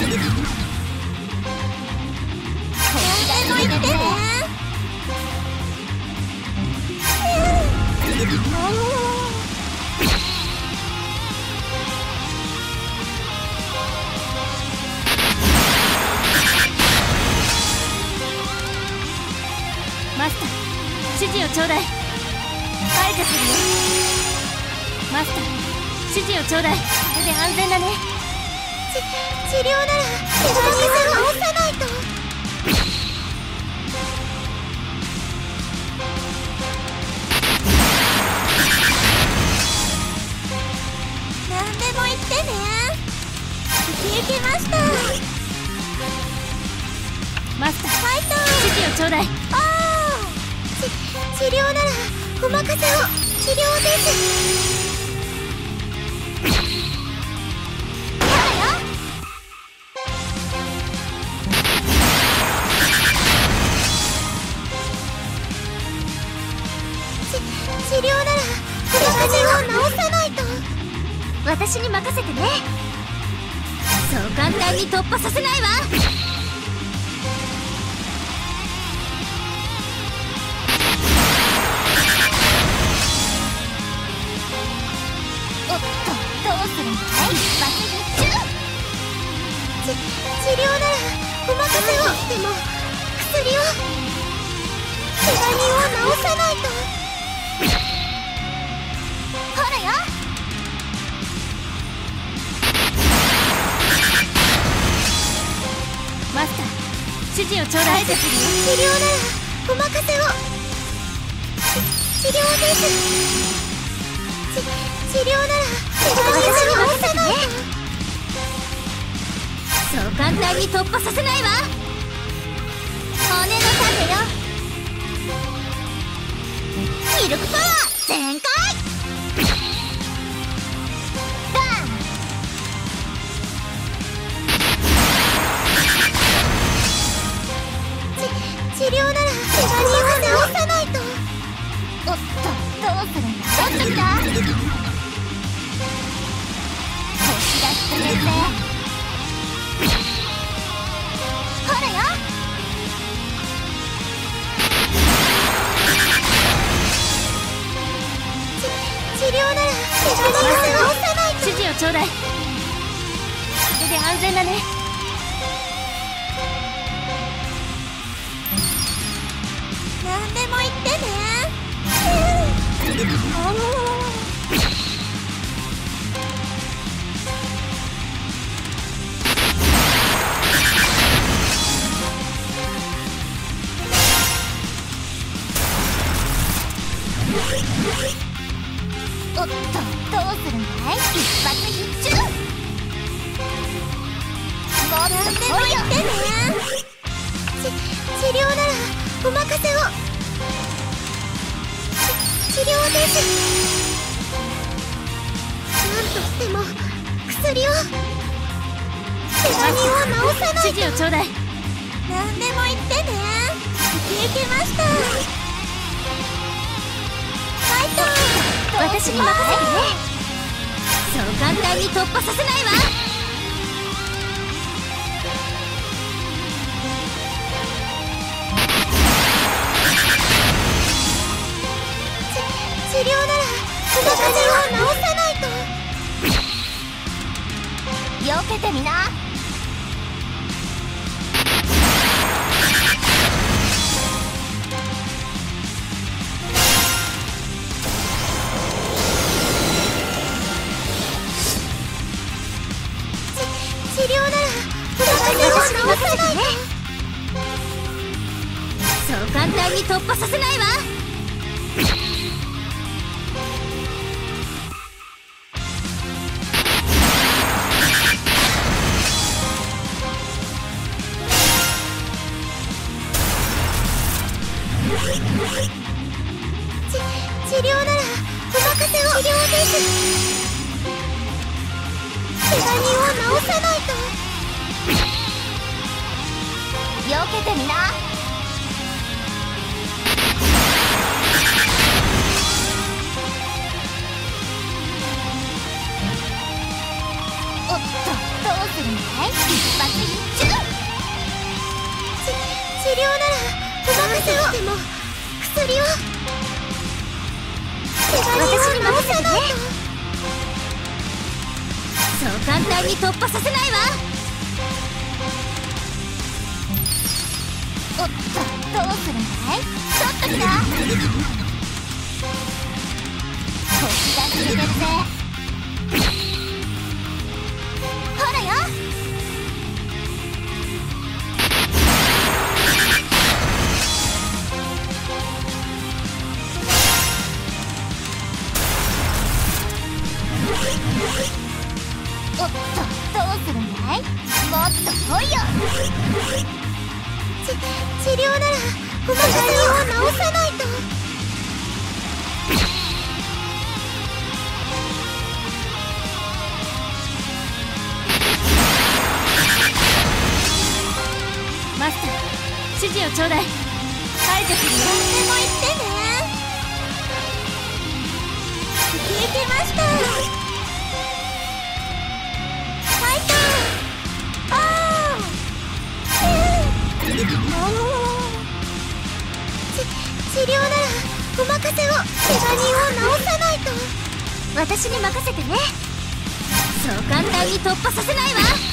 マスター指示をちょうだい。排除するよマスター指示をちょうだい。これで安全だね。治療なら手がけ治さないと何でも言ってね引き受けましたマスターファイト指示をちょうだいああ治療ならお任せを。治療です。私に任せてね。そう簡単に突破させないわ。おっとどうするんだい?一発必中ち治療ならお任せを。でも薬を。怪我人を治さない。示を。ちょうだい治療なら。お任せを治療です治療なら。怪我人を治さないとそう簡単に突破させないわ骨の盾よミルクパワー全開んだ取ってきた？星が低めね。ほらよ。ち治療なら怪我人を治さないと。指示をちょうだい。これで安全だね。ち治療なら私に任せないねそう簡単に突破させないわ。私に任せてね。そう簡単に突破させないわ。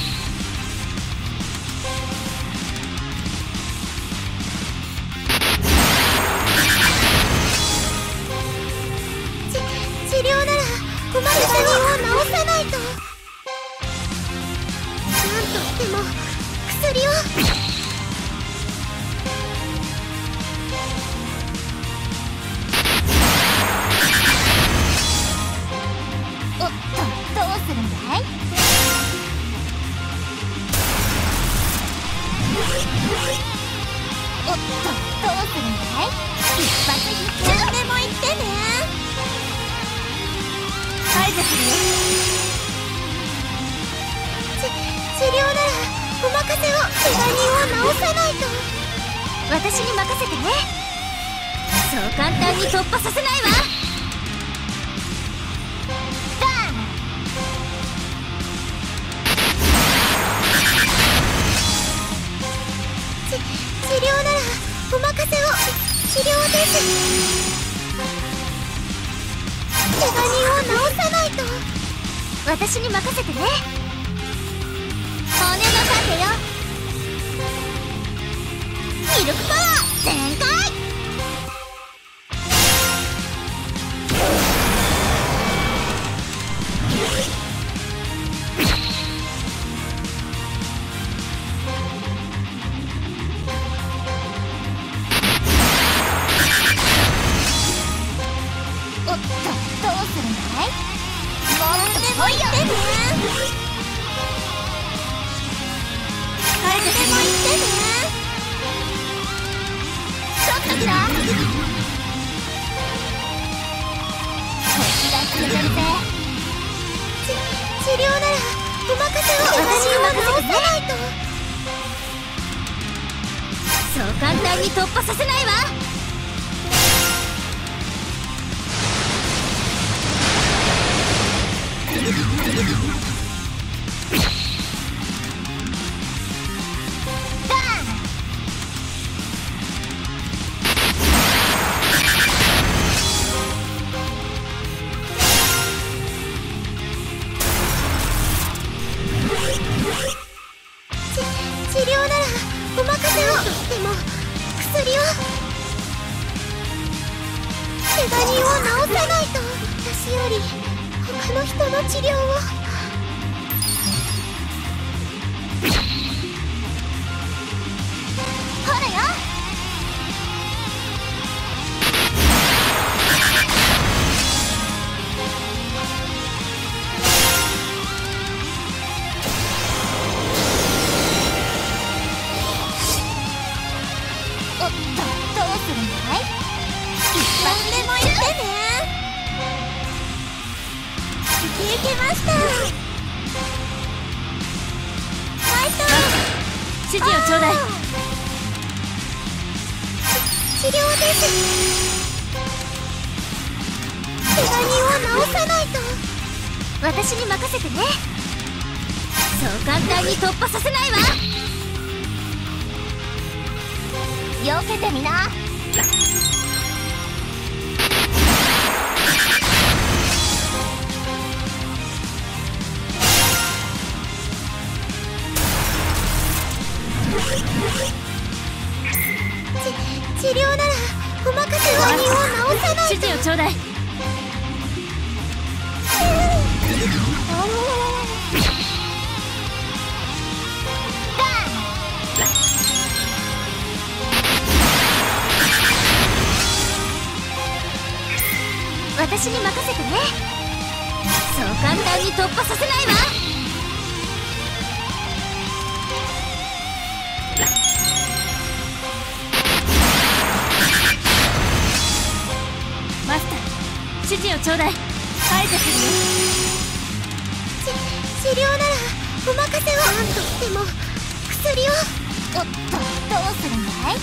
私に任せてね。そう簡単に突破させないわ。避けてみな。治療ならお任せを人を治さない指示をちょうだい。私に任せてね。そう簡単に突破させないわ。マスター指示をちょうだい。解除するよ。治療ならお任せは。なんとしても薬を。おっとどうするんだい？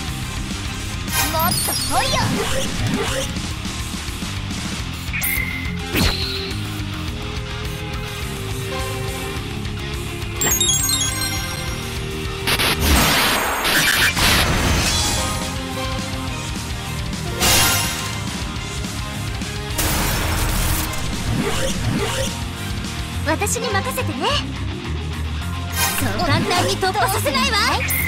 もっと来いよ。私に任せてね。そう簡単に突破させないわ。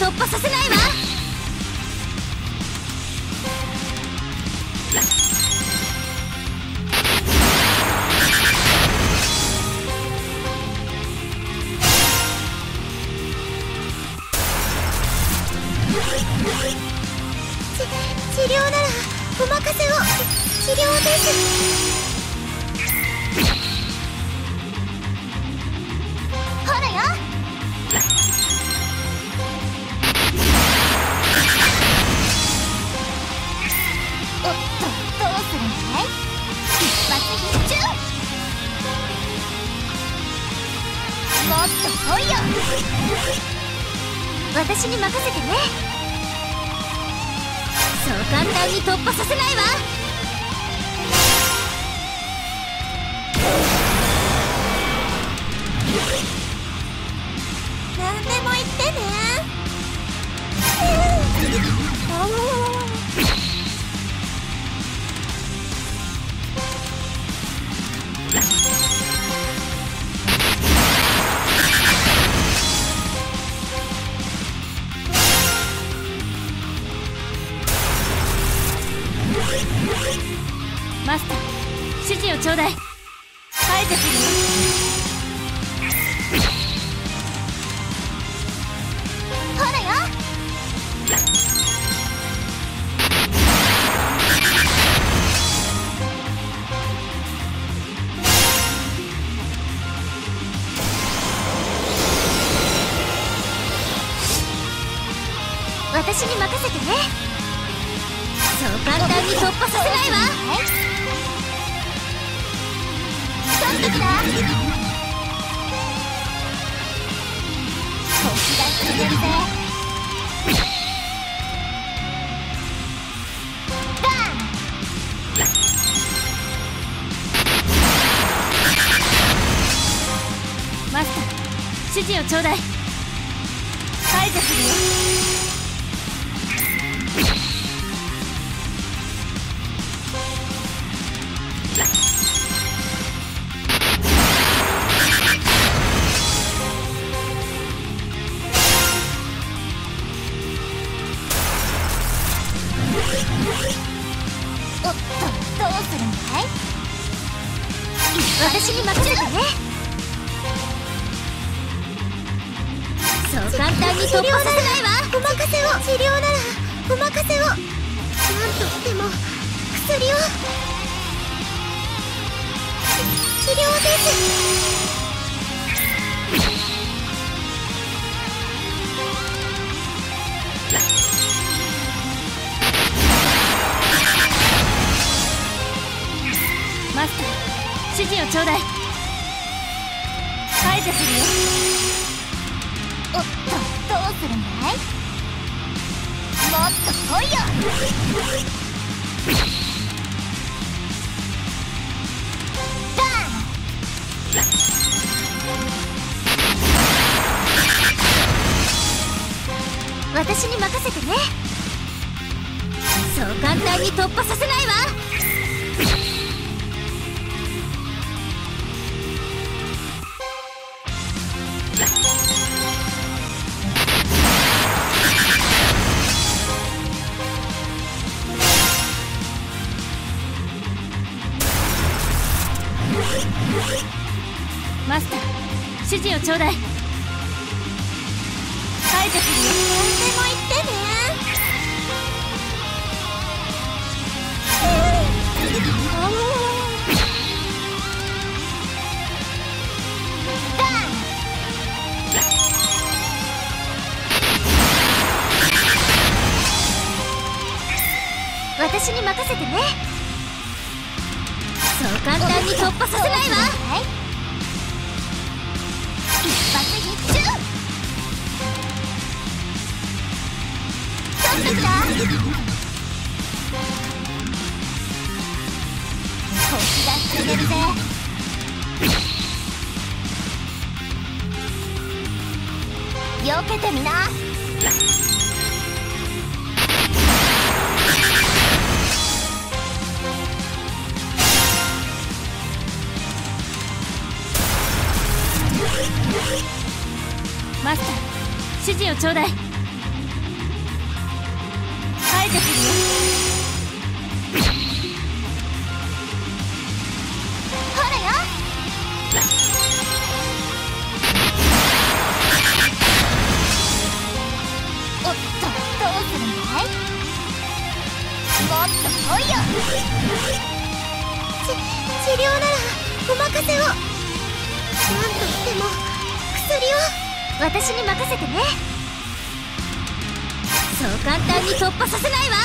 突破させないわ私に任せてね。そう簡単に突破させないわ。完璧だ？星が消えるぜ。バン。マスター指示をちょうだい。解除するよ。私に任せてね。そう簡単に突破させないわ。マスター指示をちょうだい。おっとどうするんだい？もっと来いよ治療ならお任せを。なんとしても薬を。私に任せてね。そう簡単に突破させないわ。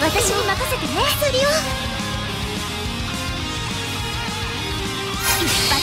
私に任せてね。釣りを。一発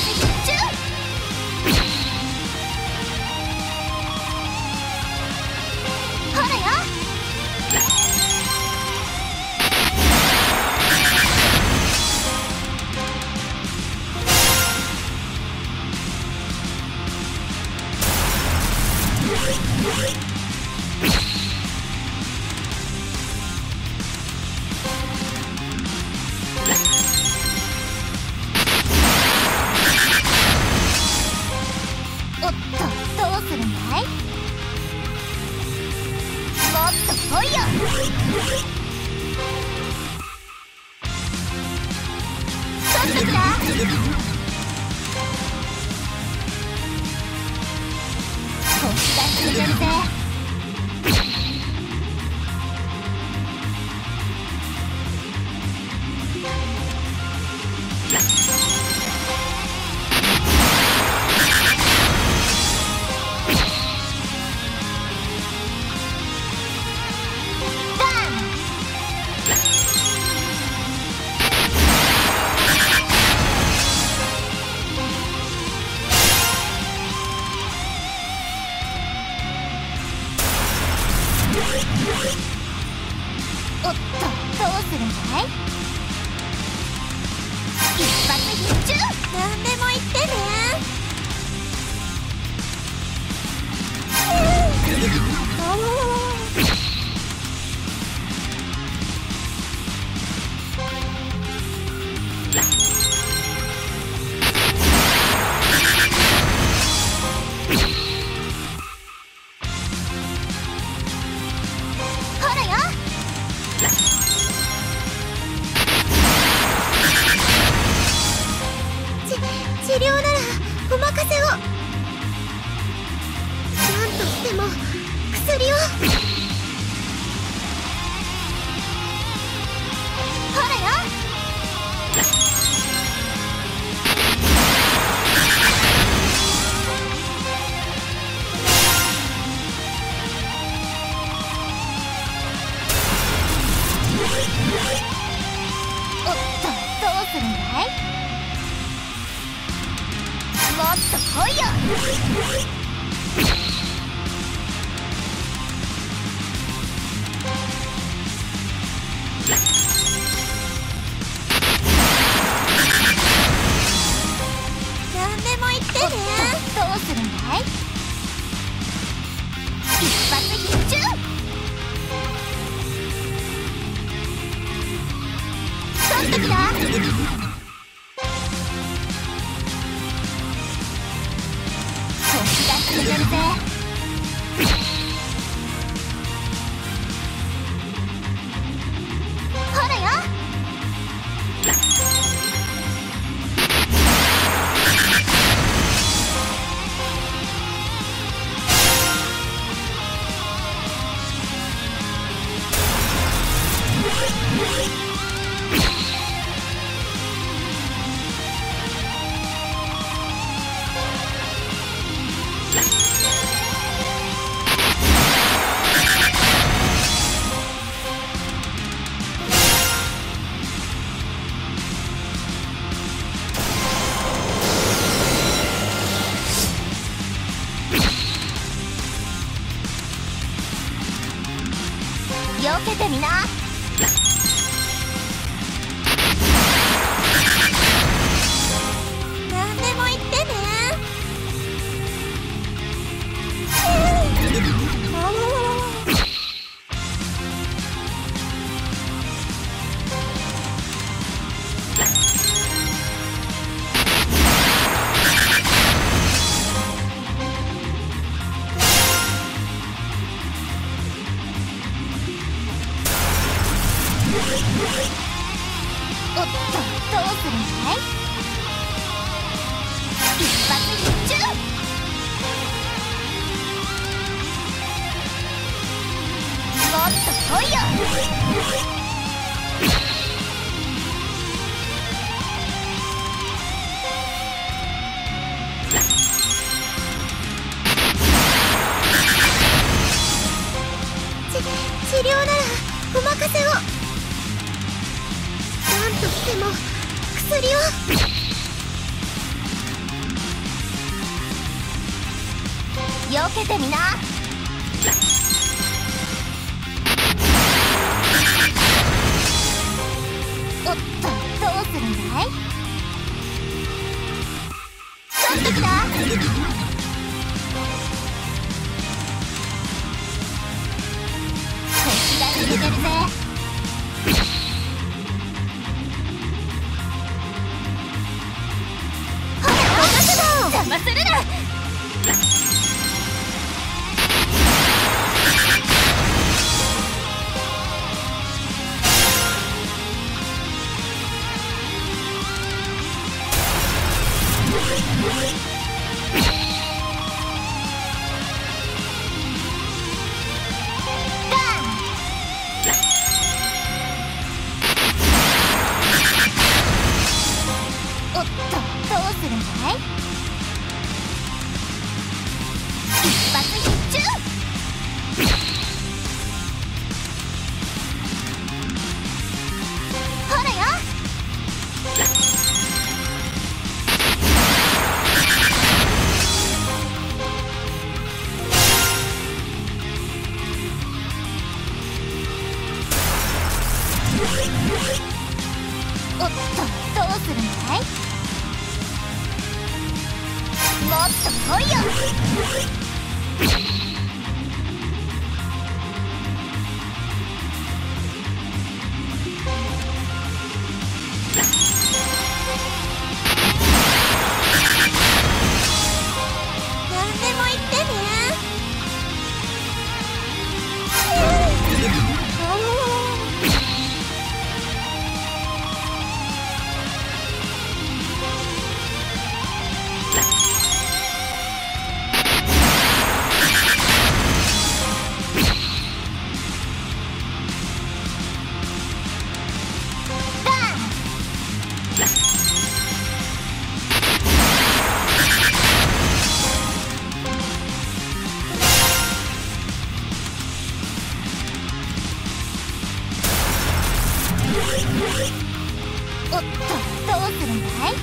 おっとどうするんだい？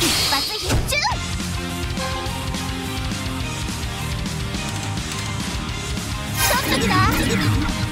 一発必中！っときた！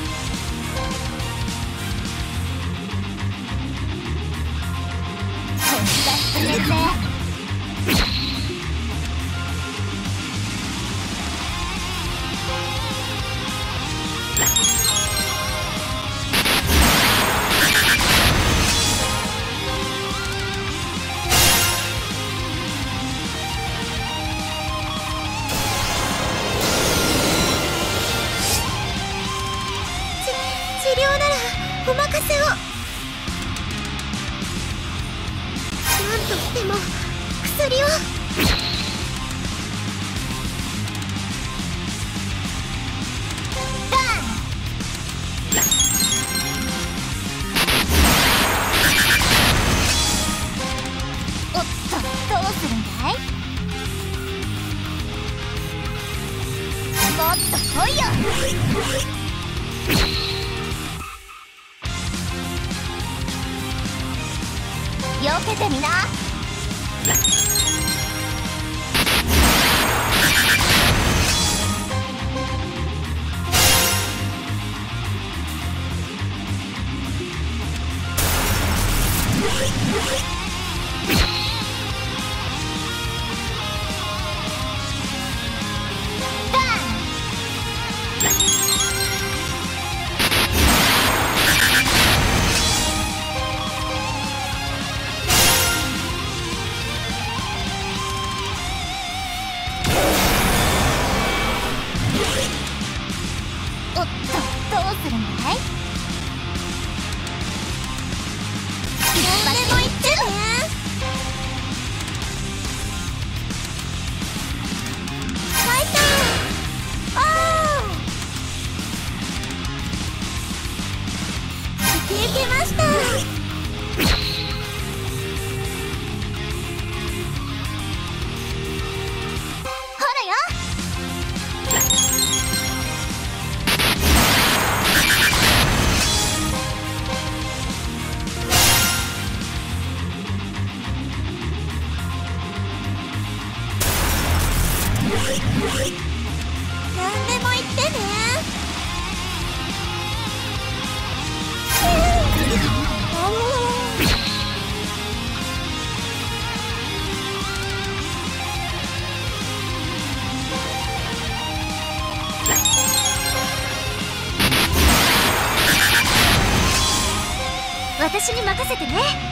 せてね。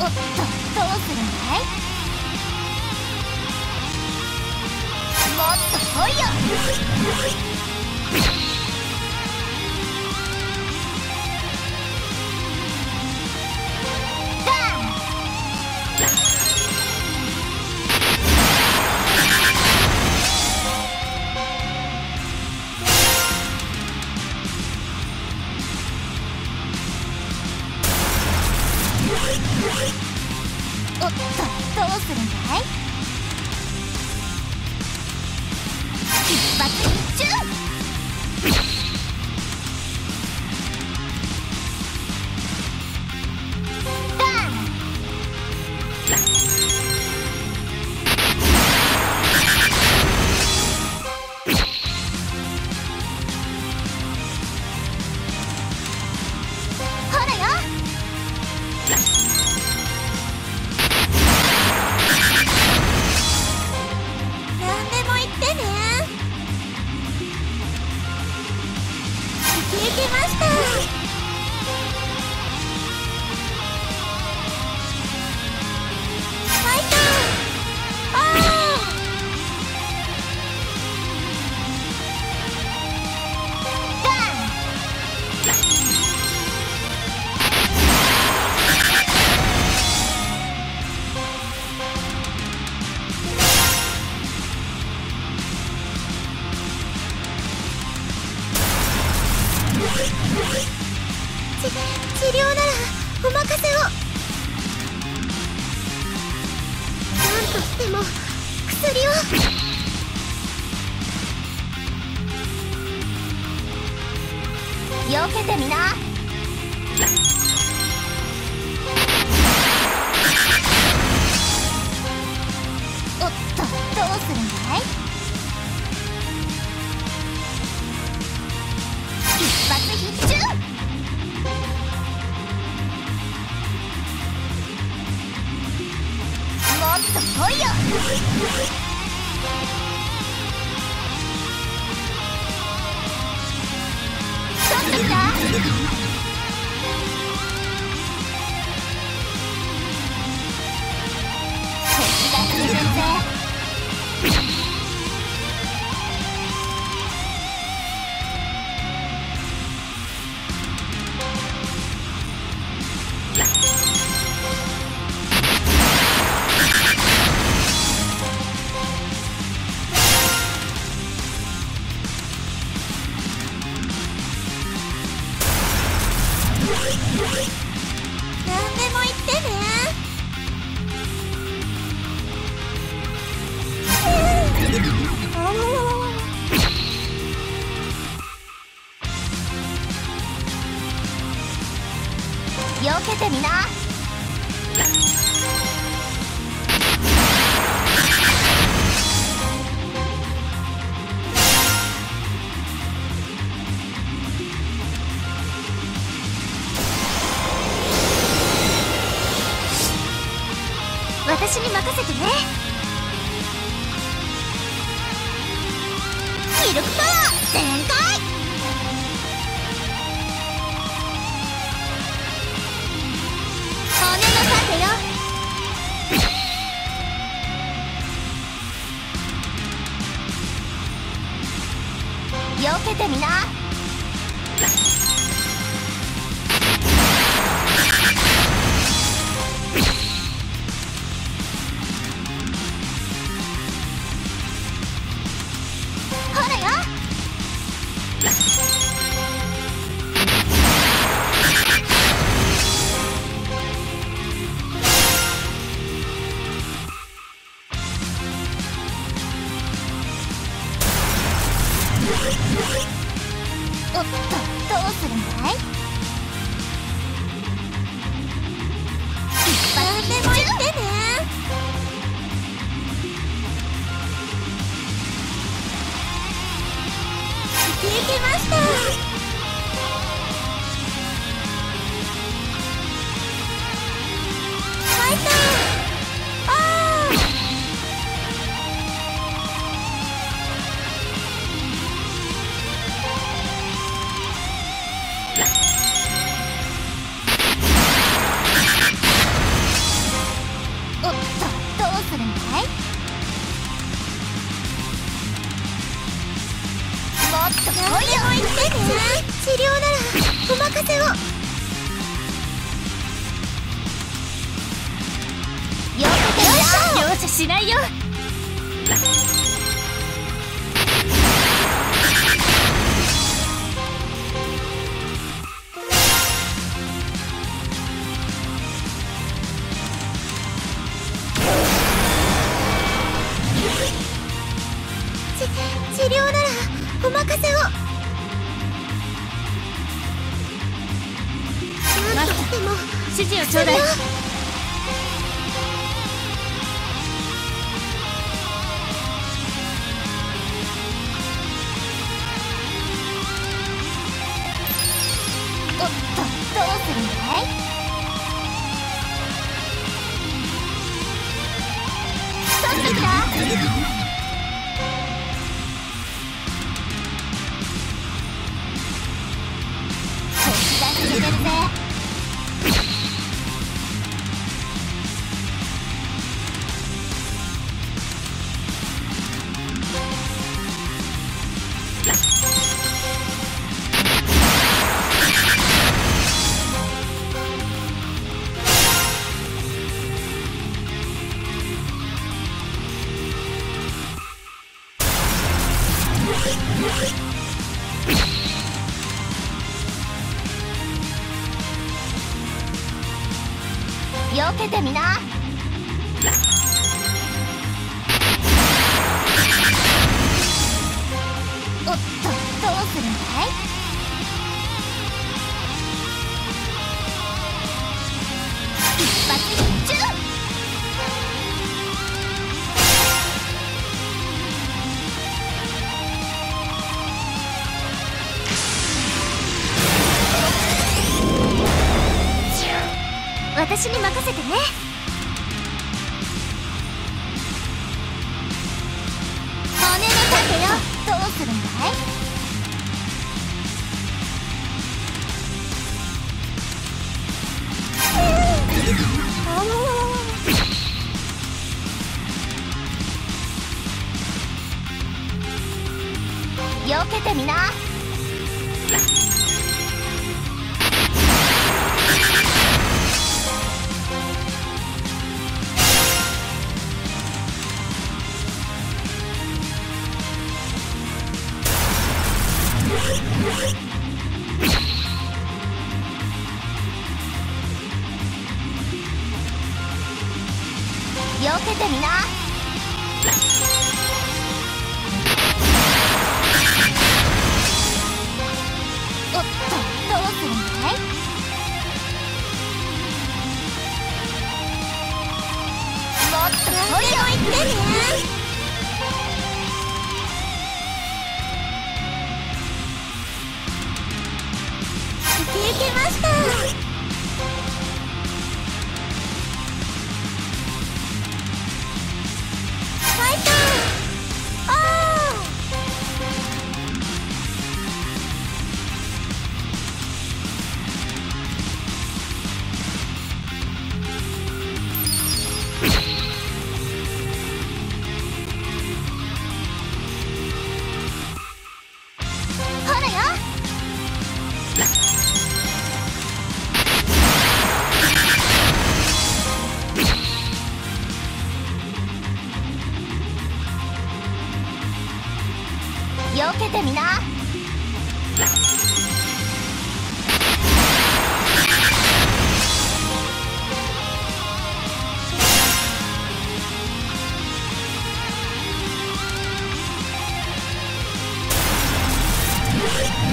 おっとどうするんだい？もっと来いよ！よけてみな。おっとどうするんだい？一発必中。もっと来いよ。せてみな。治療ならお任せを。なんとしても指示をちょうだい。よけてみな。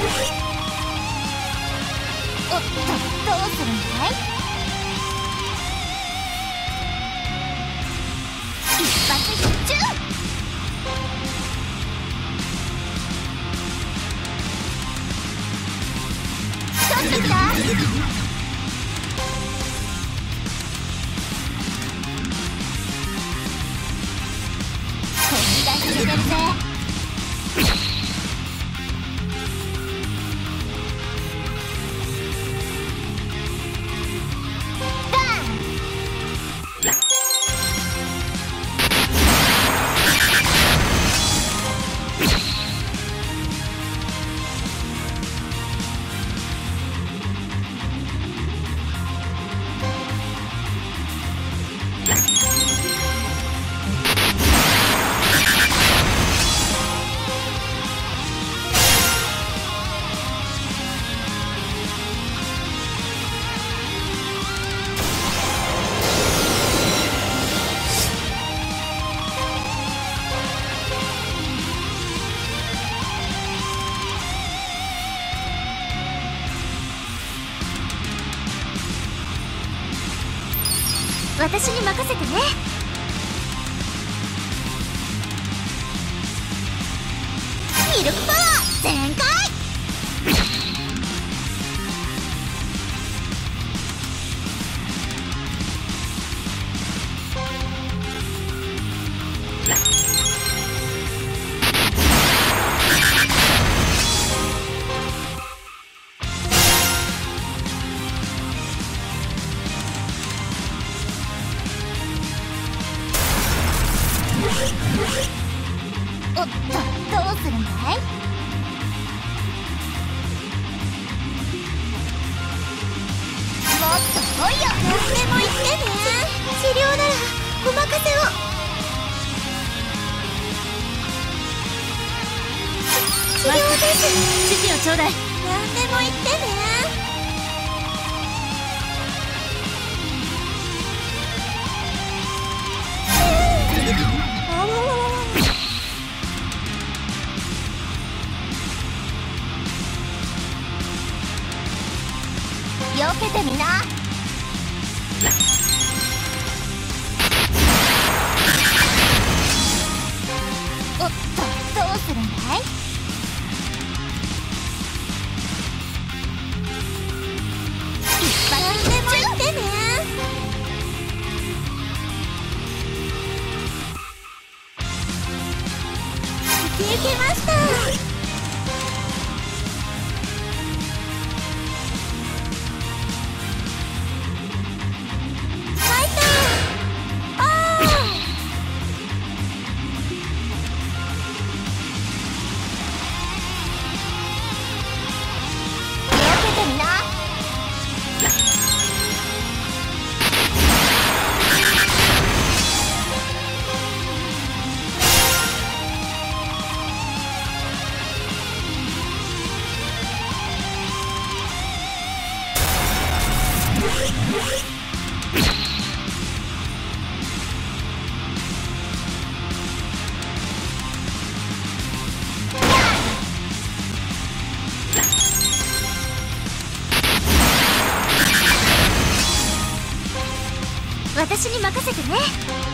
おっとどうするんだい？一発必中取ってきたどどうするんだい私に任せてね。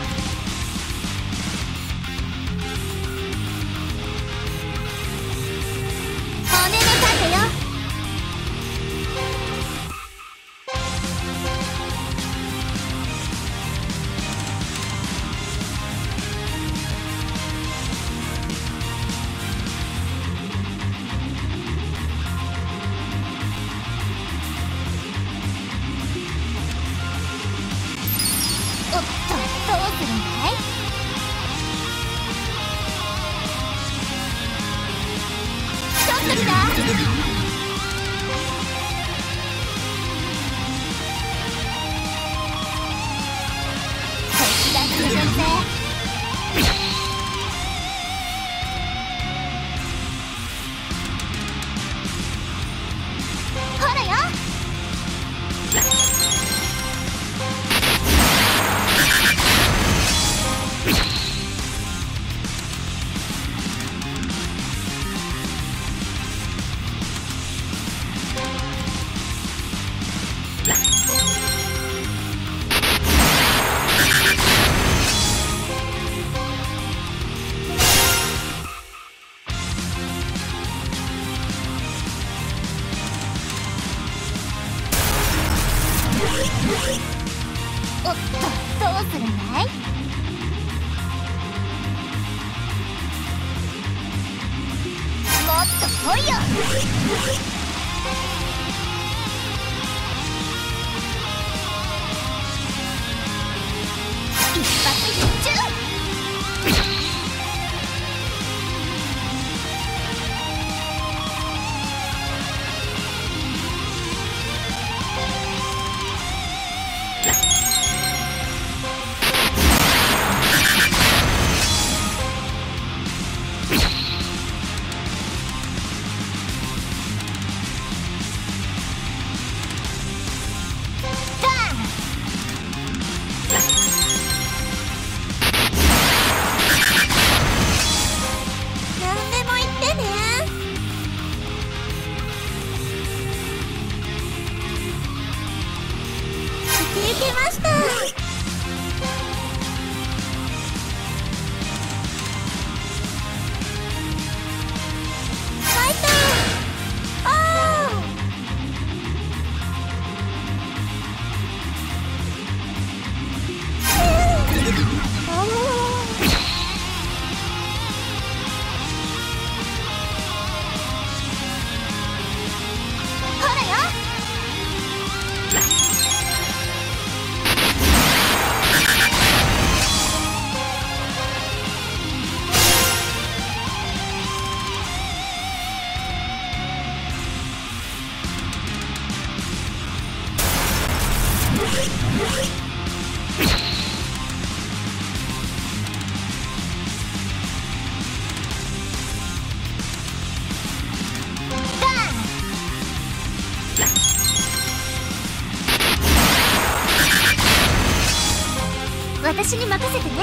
私に任せてね。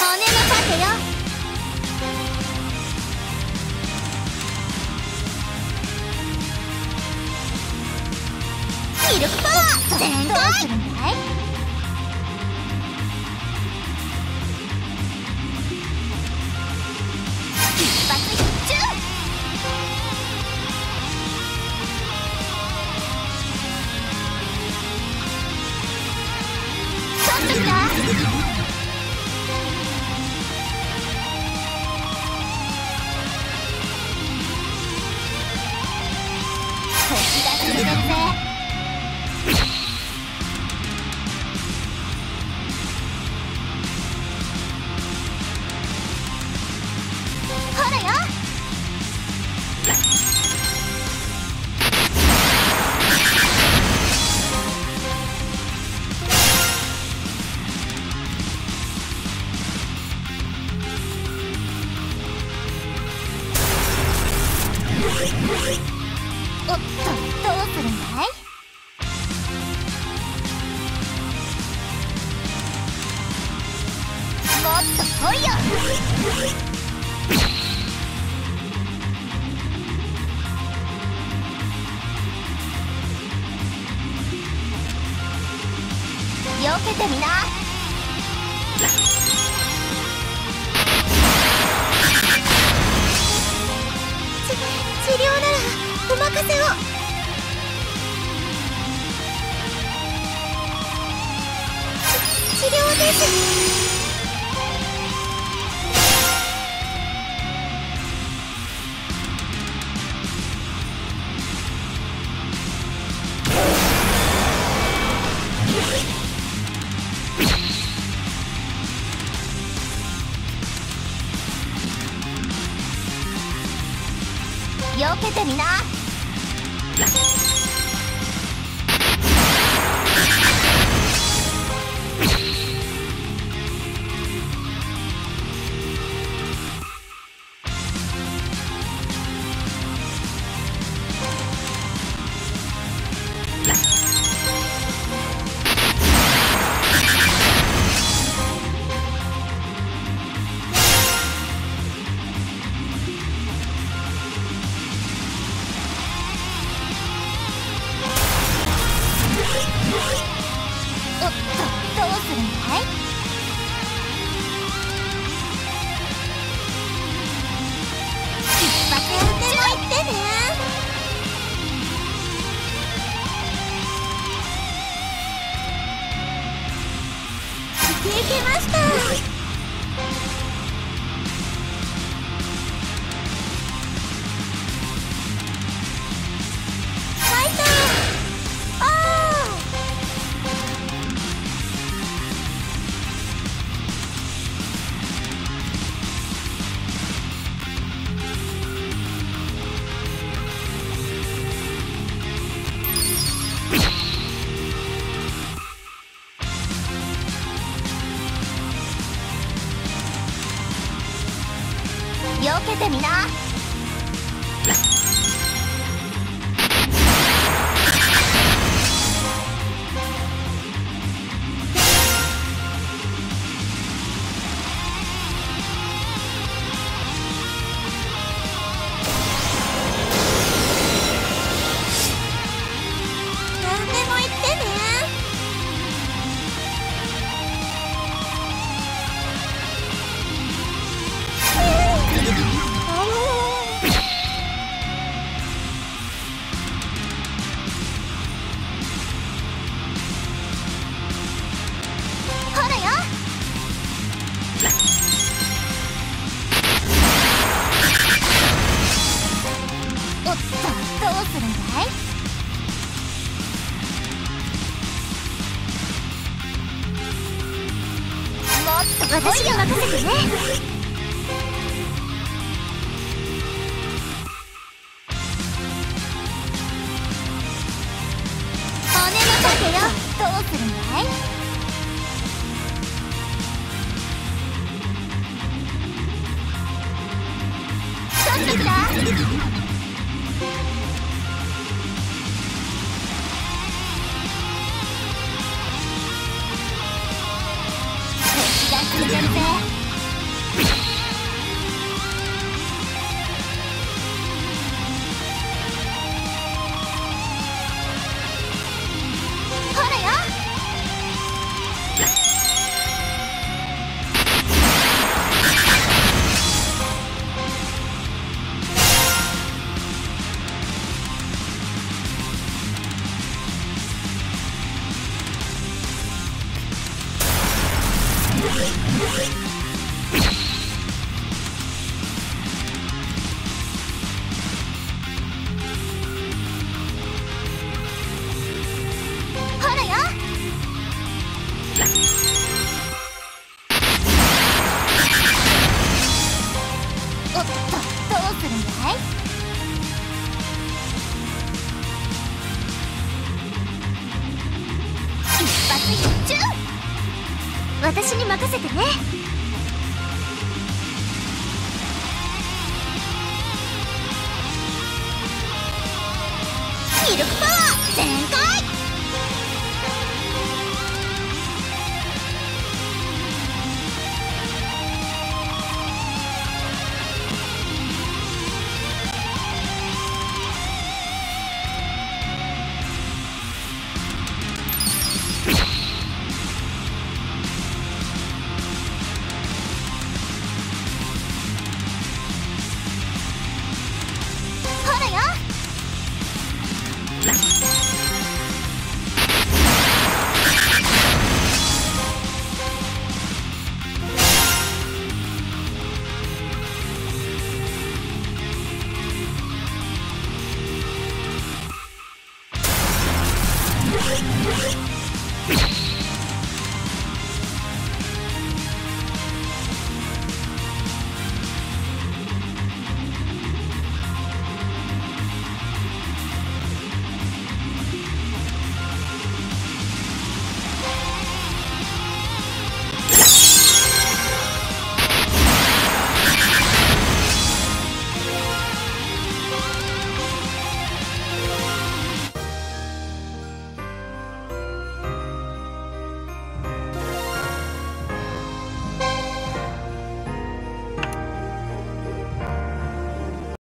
骨のよ。ミルクパワー全開。けてみな。